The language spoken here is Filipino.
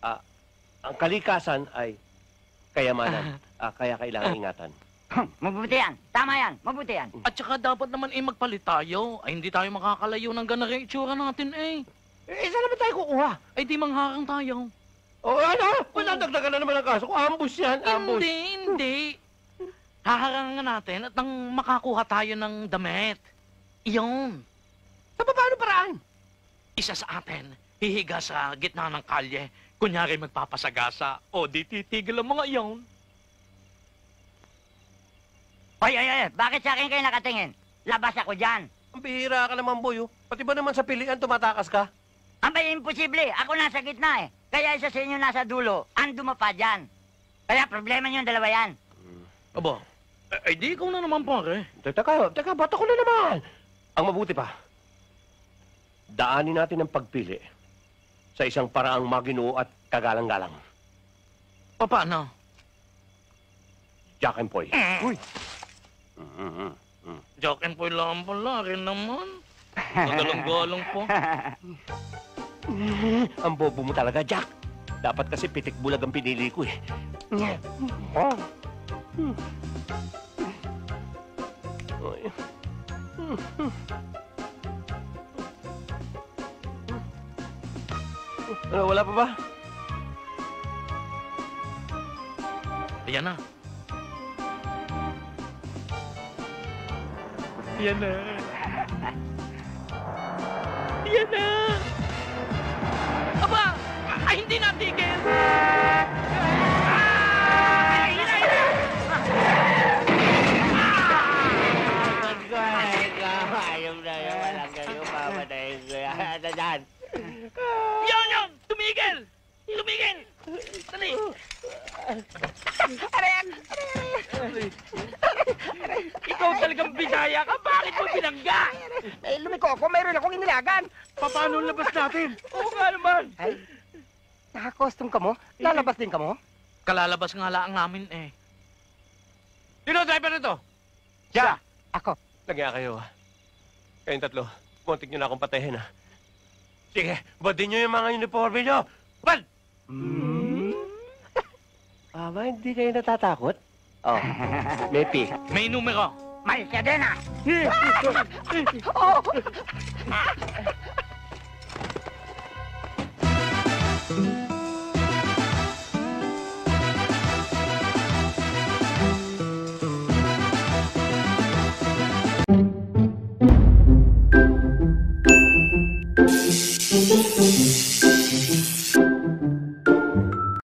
Ah, ang kalikasan ay kayamanan. Ah, kaya kailangan ingatan. Mabuti yan. Tama yan. Mabuti yan. At saka dapat naman eh magpalit tayo. Ay hindi tayo makakalayo ng ganang itsura natin eh. Eh, saan naman tayo kukuha? Ay di mangharang tayo. O ano? Madadagdagan na naman ang kaso ko. Ambush yan, ambush. Hindi, hindi. Haharangan natin at nang makakuha tayo ng damit. Iyon. Sa paano paraan? Isa sa atin, hihiga sa gitna ng kalye. Kunyari magpapasagasa. O di titigil ang mga iyon. Oy, oy, oy. Bakit sa akin kayo nakatingin? Labas ako dyan. Ang bihira ka naman, boy. oh. Pati ba naman sa pilian tumatakas ka? Abay, imposible. Ako nasa gitna eh. Kaya isa sa inyo nasa dulo. Ang dumapa dyan. Kaya problema nyo yung dalawa yan. Aba, eh, ay di ikaw na naman pare. Teka, teka, teka, ba't ako na naman? Ang mabuti pa, daanin natin ang pagpili sa isang paraang maginoo at kagalang-galang. Paano? Jack and Poy. Uy. Mhm. Jack and Poy lang pala rin naman. Magalang-galang po. Ang bobo mo talaga, Jack. Dapat kasi pitik bulag ang pinili ko eh. Ay. Ano, wala pa ba? Ayan na. Ayan na. Ayan na. Aba! Ay, hindi hina, hina! Ayaw na yan. Walang kayo. Papatayin ko yan. Ano dyan? Yan, yan! Tumigil! Tumigil! Dali! Ikaw talagang bisaya ka! Bakit mo binangga? Eh, lumiko ako, mayroon akong inilagan. Paano labas natin? Oo nga naman! Ay, naka-costume ka mo? Lalabas din ka mo? Kalalabas nga lang namin eh. Sino driver nito? Siya. Ako. Nagya kayo. ah. Kayong tatlo. Muntik nyo na akong patayin, ha? Sige, badin nyo yung mga uniforme nyo! Bad! Aba, hindi kayo natatakot? Oh, may pick. May numero. May kadena. Oh!